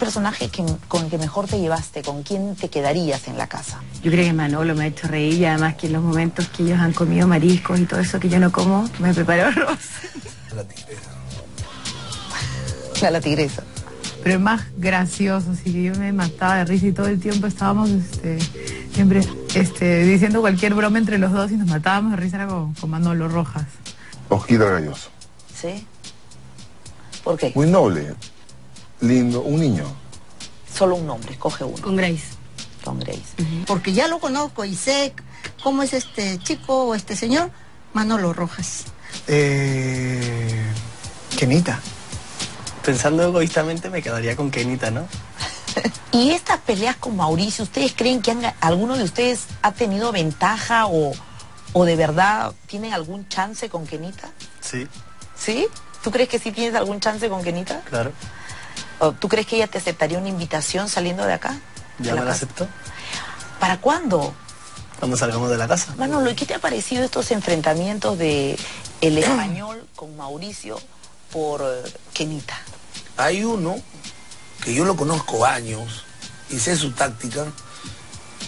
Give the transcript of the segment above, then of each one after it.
personaje que, con el que mejor te llevaste? ¿Con quién te quedarías en la casa? Yo creo que Manolo me ha hecho reír y además que en los momentos que ellos han comido mariscos y todo eso que yo no como, me preparó arroz. La tigresa. La, la tigresa. Pero es más gracioso, así que yo me mataba de risa y todo el tiempo estábamos este, siempre este, diciendo cualquier broma entre los dos y nos matábamos de risa era con, con Manolo Rojas. Osquita Galloso. ¿Sí? ¿Por qué? Muy noble, lindo, un niño. Solo un nombre, escoge uno. Con Grace. Con Grace. porque ya lo conozco y sé cómo es este chico o este señor, Manolo Rojas. Eh, Kenita. Pensando egoístamente me quedaría con Kenita, ¿no? Y estas peleas con Mauricio, ¿ustedes creen que han- alguno de ustedes ha tenido ventaja o, o de verdad tienen algún chance con Kenita? Sí, ¿Sí? ¿Tú crees que sí tienes algún chance con Kenita? claro. ¿O ¿Tú crees que ella te aceptaría una invitación saliendo de acá? Ya me la aceptó. ¿Para cuándo? Cuando salgamos de la casa. Manolo, ¿y qué te ha parecido estos enfrentamientos de el español con Mauricio por eh, Kenita? Hay uno que yo lo conozco años y sé su táctica,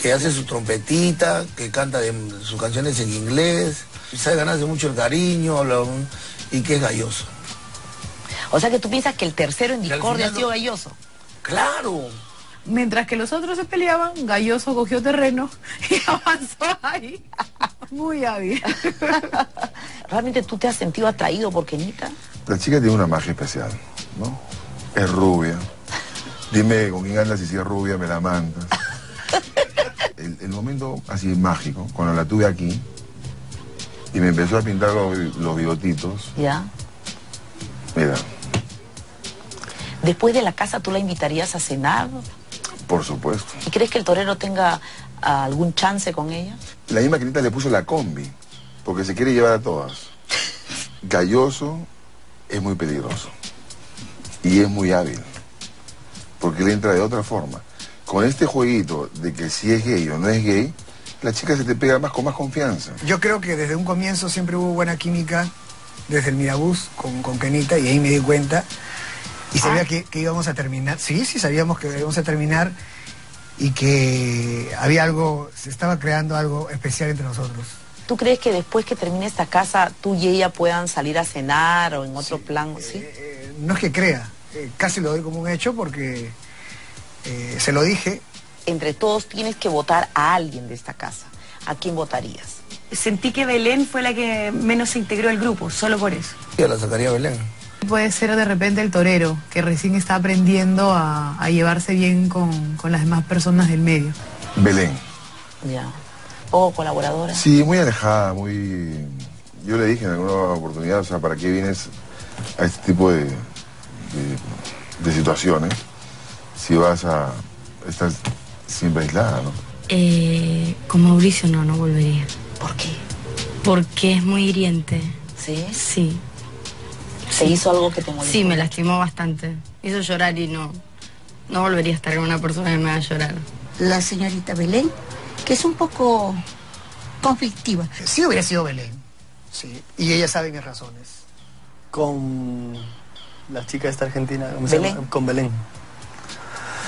que hace su trompetita, que canta de- sus canciones en inglés, sabe ganarse mucho el cariño, habla un- y que es galloso. O sea que tú piensas que el tercero en discordia ha sido no- galloso. Claro. Mientras que los otros se peleaban, Galloso cogió terreno y avanzó ahí. Muy hábil. ¿Realmente tú te has sentido atraído por Kenita? La chica tiene una magia especial, ¿no? Es rubia. Dime con quién andas y si es rubia me la mandas. El, el momento así mágico, cuando la tuve aquí y me empezó a pintar los, los bigotitos, Ya. mira, Después de la casa, ¿tú la invitarías a cenar? por supuesto. ¿Y crees que el torero tenga ah, algún chance con ella? La misma Quinita le puso la combi, porque se quiere llevar a todas. Galloso es muy peligroso y es muy hábil, porque le entra de otra forma. Con este jueguito de que si es gay o no es gay, la chica se te pega más con más confianza. Yo creo que desde un comienzo siempre hubo buena química, desde el Mirabús con, con Kenita, y ahí me di cuenta. Y sabía que, que íbamos a terminar. Sí, sí, sabíamos que íbamos a terminar y que había algo, se estaba creando algo especial entre nosotros. ¿Tú crees que después que termine esta casa, tú y ella puedan salir a cenar o en otro plan? ¿Sí? Eh, no es que crea, eh, casi lo doy como un hecho porque eh, se lo dije. Entre todos tienes que votar a alguien de esta casa. ¿A quién votarías? Sentí que Belén fue la que menos se integró al grupo, solo por eso. Yo la sacaría a Belén. Puede ser de repente el torero, que recién está aprendiendo a, a llevarse bien con, con las demás personas del medio. Belén. Ya. ¿O colaboradora? Sí, muy alejada, muy... Yo le dije en alguna oportunidad, o sea, ¿para qué vienes a este tipo de, de, de situaciones si vas a estar siempre aislada, ¿no? Eh, con Mauricio no, no volvería. ¿Por qué? Porque es muy hiriente. ¿Sí? Sí. ¿Se hizo algo que te molestó? Sí, me lastimó bastante. Hizo llorar y no. No volvería a estar con una persona que me haga llorar. La señorita Belén, que es un poco conflictiva. Sí hubiera sido Belén, sí, y ella sabe mis razones. Con la chica esta argentina, ¿cómo se Belén. llama? Con Belén.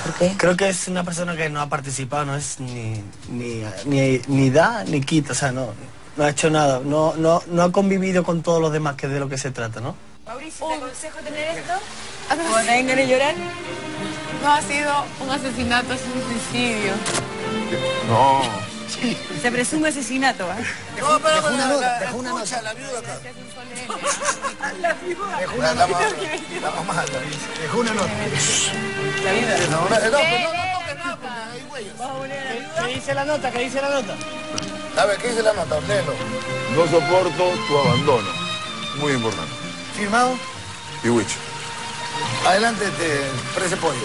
¿Por qué? Creo que es una persona que no ha participado, no es ni, ni, ni, ni da ni quita, o sea, no, no ha hecho nada, no, no, no ha convivido con todos los demás, que es de lo que se trata, ¿no? Mauricio, ¿te aconsejo tener esto? ¿O nadie quiere llorar? No ha sido un asesinato, es un suicidio. No. Se presume asesinato, ¿eh? No, pero, Dejó una nota, dejó una nota. la viuda acá. Dejó una nota. la mamá. Dejó una nota. No, no, no, no toques nada porque hay huellas. ¿Qué dice la nota? ¿Qué dice la nota? A ver, ¿qué dice la nota? Léelo. No soporto tu abandono. Muy importante. ¿Firmado? Y. Adelante, este, prese pollo.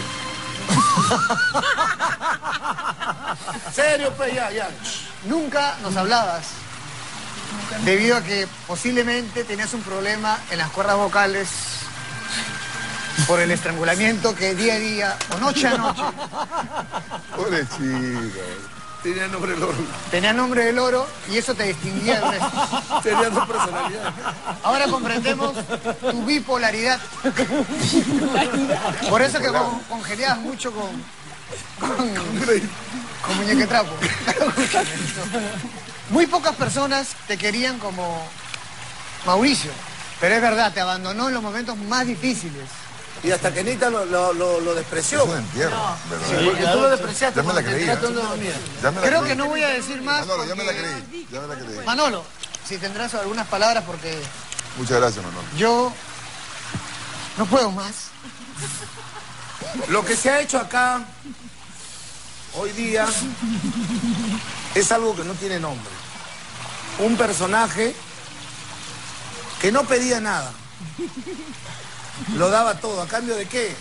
Serio, pues, ya, ya. Nunca nos hablabas. Debido a que posiblemente tenías un problema en las cuerdas vocales por el estrangulamiento que día a día o noche a noche Pobre chica. Tenía nombre del oro. Tenía nombre del oro y eso te distinguía del resto. Tenía dos personalidades. Ahora comprendemos tu bipolaridad. Por eso que con- congeniabas mucho con, con, con muñeque trapo. Muy pocas personas te querían como Mauricio. Pero es verdad, te abandonó en los momentos más difíciles. Y hasta que Nita lo, lo, lo, lo despreció. Es un entierro, ¿verdad? Porque tú lo despreciaste. Ya me la creí, ¿eh? Creo creí. que no voy a decir más. Manolo, ya me la creí. Ya me la creí. Manolo, si tendrás algunas palabras porque Muchas gracias, Manolo. yo no puedo más. Lo que se ha hecho acá hoy día es algo que no tiene nombre. Un personaje que no pedía nada. Lo daba todo. ¿A cambio de qué?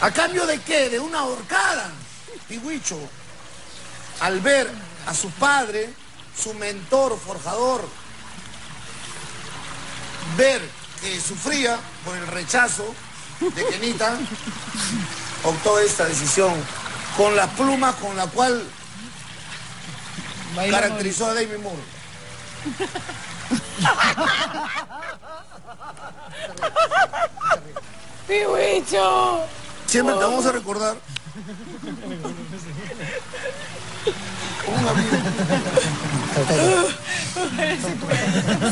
¿A cambio de qué? De una horcada. Pigüicho, al ver a su padre, su mentor, forjador, ver que sufría por el rechazo de Kenita, optó esta decisión con las plumas con la cual caracterizó a David Moore. ¡Pihuicho! Siempre te vamos a recordar.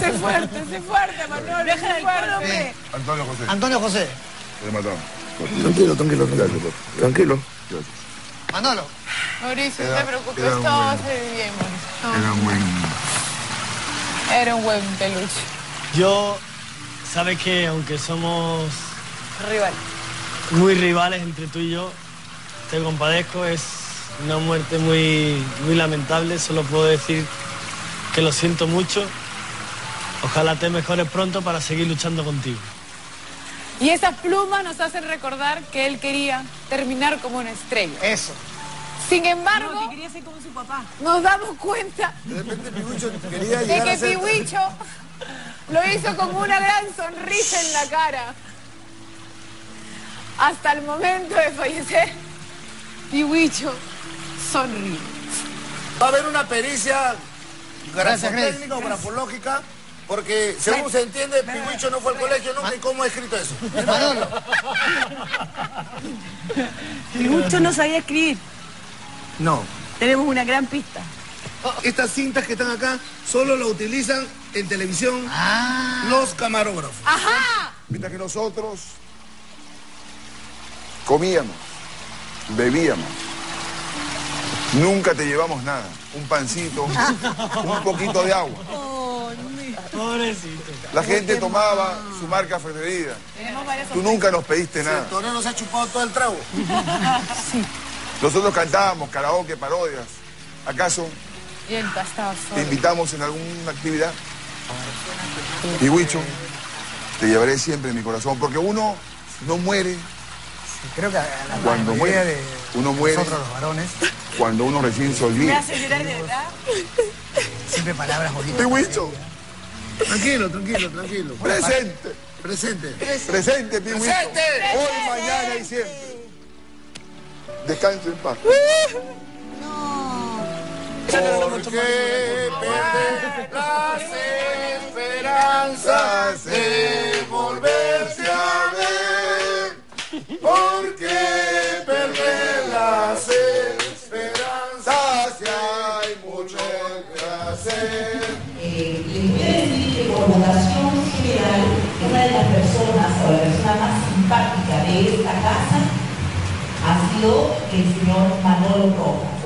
¡Sé fuerte, sé fuerte, Manolo! ¡Sé fuerte! Antonio José. Antonio José, Le matamos. Tranquilo, tranquilo, tranquilo. Tranquilo. Manolo, Mauricio, no te preocupes, todo un va a salir bien, Mauricio. Era un buen... Era un buen peluche. Yo, sabes que aunque somos Rival. muy rivales entre tú y yo, te compadezco, es una muerte muy, muy lamentable, solo puedo decir que lo siento mucho. Ojalá te mejores pronto para seguir luchando contigo. Y esas plumas nos hacen recordar que él quería terminar como una estrella. eso. Sin embargo, quería ser como su papá. nos damos cuenta De repente quería de que. Pihuicho lo hizo con una gran sonrisa en la cara. Hasta el momento de fallecer, Pihuicho sonríe. Va a haber una pericia Gracias, Grace. grafotécnica o grafológica, porque según se entiende, Piguicho no fue al colegio nunca y cómo ha escrito eso. Manolo, Pihuicho no sabía escribir. No. Tenemos una gran pista. Estas cintas que están acá solo lo utilizan en televisión Ah. los camarógrafos. ¡Ajá! Mientras que nosotros comíamos, bebíamos, nunca te llevamos nada. Un pancito, un poquito de agua. Pobrecito. La gente tomaba su marca preferida. Tú nunca nos pediste El nada. torero se ha chupado todo el trago. Nosotros cantábamos karaoke, parodias. ¿Acaso Y él estaba te invitamos en alguna actividad? Y Huicho, te llevaré siempre en mi corazón, porque uno no muere creo que a la Cuando muere, de uno muere. nosotros los varones, cuando uno recién se olvida. llorar de verdad. siempre palabras bonitas. Y Huicho, Tranquilo, tranquilo, tranquilo. presente, Presente. presente, Pi Huicho. ¡Presente! Hoy, mañana y siempre. Descanse en paz. Porque perder las esperanzas de volverse a ver. Porque perder las esperanzas y hay mucho que hacer. Eh, les voy a decir que por votación general, una de las personas o la persona más simpática de esta casa ha sido el señor Manolo Rojas.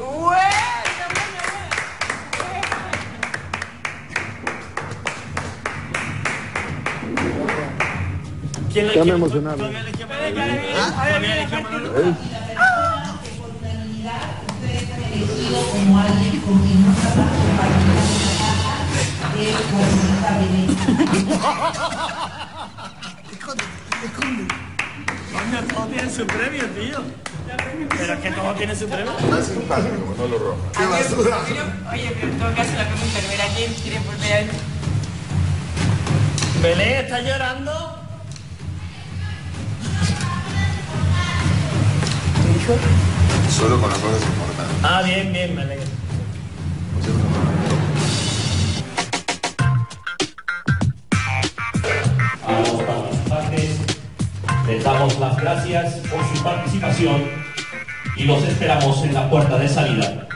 Para que de Comunidad Coño, todos tienen su premio, tío. Pero es que todos tienen su premio. Más simpático, Manolo Rojas. ¡Qué basura! Oye, pero tengo que hacer la pregunta. ¿No era quién quiere volver a ver? Belén está llorando. Solo con las cosas importantes. Ah, bien, bien, me alegro. A los participantes les damos las gracias por su participación y los esperamos en la puerta de salida.